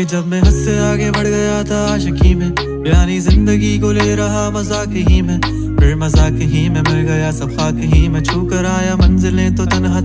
कि जब मैं हद से आगे बढ़ गया था आशिकी में यानी ज़िंदगी को ले रहा मज़ाक ही में। फिर मज़ाक ही में मिल गया, सब खाक ही में। छू कर आया मंजिलें तो